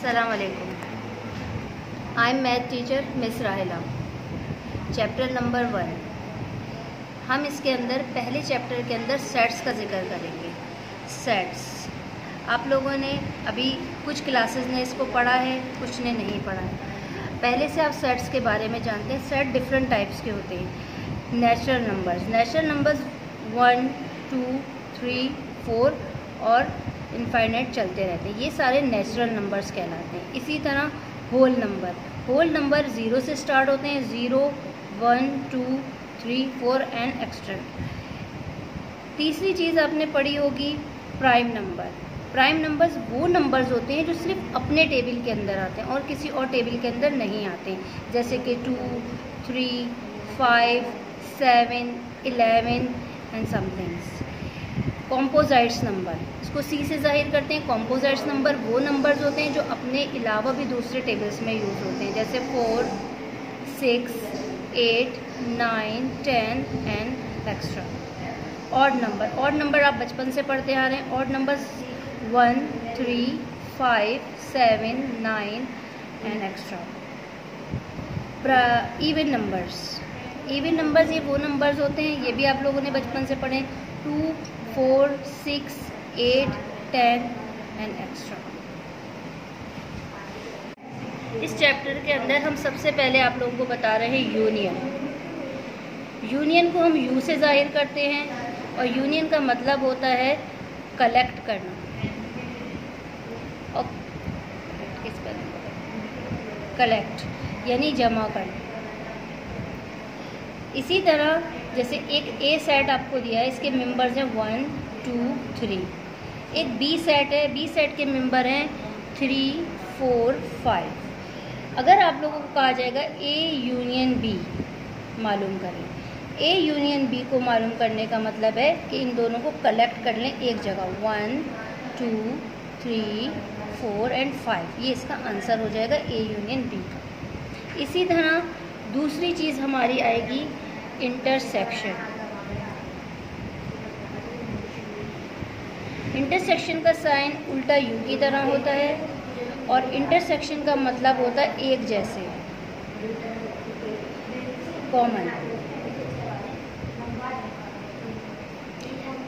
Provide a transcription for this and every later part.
Assalamualaikum. I am math teacher miss Rahila chapter number one हम इसके अंदर, पहले चैप्टर के अंदर सेट्स का ज़िक्र करेंगे। सेट्स आप लोगों ने अभी कुछ क्लासेस ने इसको पढ़ा है, कुछ ने नहीं पढ़ा है। पहले से आप सेट्स के बारे में जानते हैं। सेट डिफरेंट टाइप्स के होते हैं। Natural numbers natural numbers one two three four और इनफाइनाइट चलते रहते हैं। ये सारे नेचुरल नंबर्स कहलाते हैं। इसी तरह whole number whole number zero से स्टार्ट होते हैं। Zero one two three four and extra तीसरी चीज़ आपने पढ़ी होगी प्राइम नंबर प्राइम नंबर्स वो नंबर्स होते हैं जो सिर्फ़ अपने टेबल के अंदर आते हैं और किसी और टेबल के अंदर नहीं आते। जैसे कि two three five seven eleven and somethings composites number इसको सी से ज़ाहिर करते हैं कॉम्पोजाइट्स नंबर वो नंबर्स होते हैं जो अपने अलावा भी दूसरे टेबल्स में यूज़ होते हैं, जैसे four six eight nine ten and extra odd number odd number आप बचपन से पढ़ते आ रहे हैं. Odd number one three five seven nine and extra even numbers even numbers ये वो नंबर्स होते हैं, ये भी आप लोगों ने बचपन से पढ़े two four six eight ten and extra इस चैप्टर के अंदर हम सबसे पहले आप लोगों को बता रहे हैं यूनियन यूनियन को हम यू से ज़ाहिर करते हैं और यूनियन का मतलब होता है कलेक्ट करना. और कलेक्ट यानी जमा करना. इसी तरह जैसे एक ए सेट आपको दिया है, इसके मेंबर्स हैं वन टू थ्री एक बी सेट है बी सेट के मेंबर हैं थ्री फोर फाइव अगर आप लोगों को कहा जाएगा ए यूनियन बी मालूम करें। ए यूनियन बी को मालूम करने का मतलब है कि इन दोनों को कलेक्ट कर लें एक जगह। One two three four and five ये इसका आंसर हो जाएगा ए यूनियन बी का। इसी तरह दूसरी चीज़ हमारी आएगी इंटरसेक्शन इंटरसेक्शन का साइन उल्टा यू की तरह होता है और इंटरसेक्शन का मतलब होता है एक जैसे। कॉमन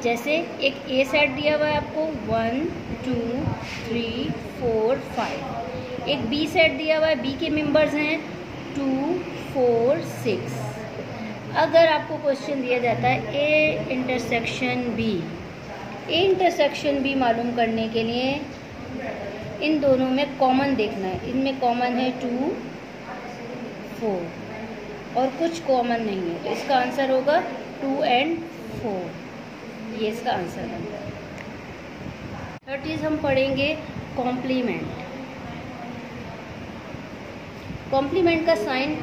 जैसे एक ए सेट दिया हुआ है आपको। One two three four five एक बी सेट दिया हुआ है। बी के मेंबर्स हैं। टू फोर सिक्स अगर आपको क्वेश्चन दिया जाता है A intersection B A intersection B मालूम करने के लिए इन दोनों में कॉमन देखना है। इनमें कॉमन है टू फोर और कुछ कॉमन नहीं है। तो इसका आंसर होगा टू एंड फोर ये इसका आंसर है। थर्ड चीज़ हम पढ़ेंगे कॉम्प्लीमेंट कॉम्प्लीमेंट का साइन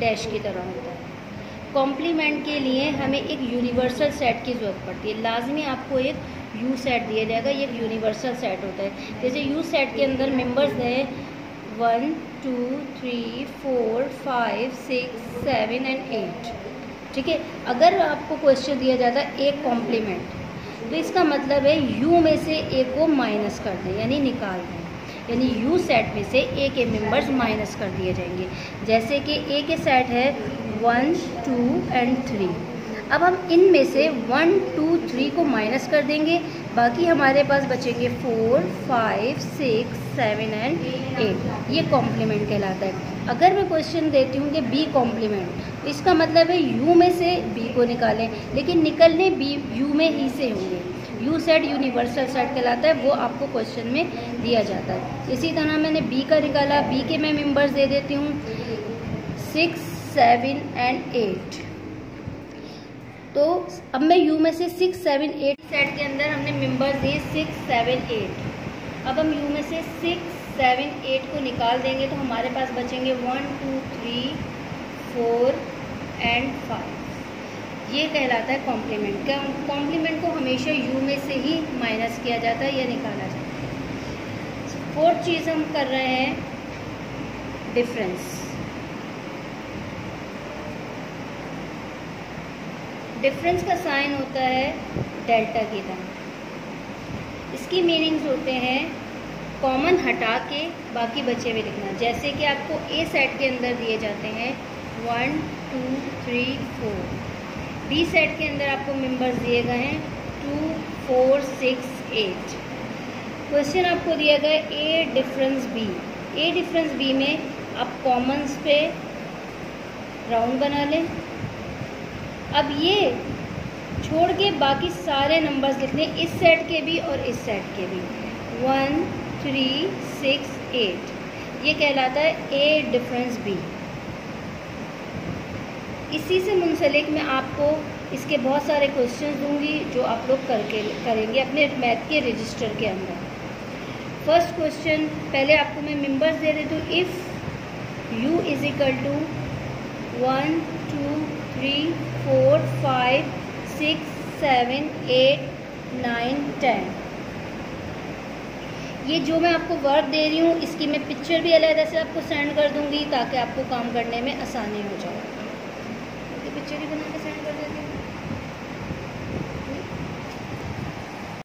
डैश की तरह होता है। कॉम्प्लीमेंट के लिए हमें एक यूनिवर्सल सेट की ज़रूरत पड़ती है। लाजमी आपको एक यू सेट दिया जाएगा, ये एक यूनिवर्सल सेट होता है। जैसे यू सेट के अंदर मेंबर्स हैं one two three four five six seven and eight ठीक है? अगर आपको क्वेश्चन दिया जाता है, एक कॉम्प्लीमेंट तो इसका मतलब है यू में से एक को माइनस कर दें, यानी निकाल दें। यानी यू सेट में से ए के मेंबर्स माइनस कर दिए जाएँगे। जैसे कि ए के सेट है वन टू एंड थ्री अब हम इन में से वन टू थ्री को माइनस कर देंगे। बाकी हमारे पास बचेंगे four five six seven and eight ये कॉम्प्लीमेंट कहलाता है। अगर मैं क्वेश्चन देती हूँ कि बी कॉम्प्लीमेंट तो इसका मतलब है यू में से बी को निकालें। लेकिन निकलने बी यू में ही से होंगे। यू सेट यूनिवर्सल सेट कहलाता है। वो आपको क्वेश्चन में दिया जाता है। इसी तरह मैंने बी का निकाला। बी के मैं मेंबर्स दे देती हूँ। Six seven and eight. तो अब मैं यू में से सिक्स, सेवन, एट सेट के अंदर हमने मेंबर्स दिए सिक्स, सेवन, एट। अब हम यू में से सिक्स, सेवन, एट को निकाल देंगे तो हमारे पास बचेंगे one, two, three, four and five. ये कहलाता है कॉम्प्लीमेंट क्या कॉम्प्लीमेंट को हमेशा यू में से ही माइनस किया जाता है, या निकाला जाता है। फोर्थ चीज़ हम कर रहे हैं डिफरेंस डिफरेंस का साइन होता है डेल्टा की तरह इसकी मीनिंग्स होते हैं कॉमन हटा के, बाकी बचे हुए लिखना। जैसे कि आपको ए सेट के अंदर दिए जाते हैं one two three four B set के अंदर आपको मेंबर्स दिए गए हैं two four six eight question आपको दिया गया A difference B A difference B में आप कॉमन्स पे राउंड बना लें। अब ये छोड़ के बाकी सारे नंबर्स लिखने इस सेट के भी और इस सेट के भी। वन थ्री सिक्स एट ये कहलाता है ए डिफरेंस बी इसी से मुंसलिक मैं आपको इसके बहुत सारे क्वेश्चन दूँगी, जो आप लोग करके, करेंगे अपने मैथ के रजिस्टर के अंदर। फ़र्स्ट क्वेश्चन पहले आपको मैं मेंबर्स दे देती हूँ। If U is equal to one two three four five six seven eight nine ten ये जो मैं आपको वर्क दे रही हूँ, इसकी मैं पिक्चर भी अलग से आपको सेंड कर दूँगी ताकि आपको काम करने में आसानी हो जाए। पिक्चर भी बना के सेंड कर देती हूँ।